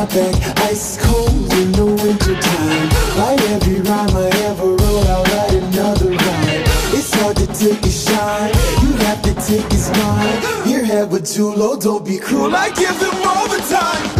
my back, ice cold in the wintertime. Write every rhyme I ever wrote, I'll write another rhyme. It's hard to take a shine, you have to take his mind. Your head with too low, don't be cruel, I give them all the time.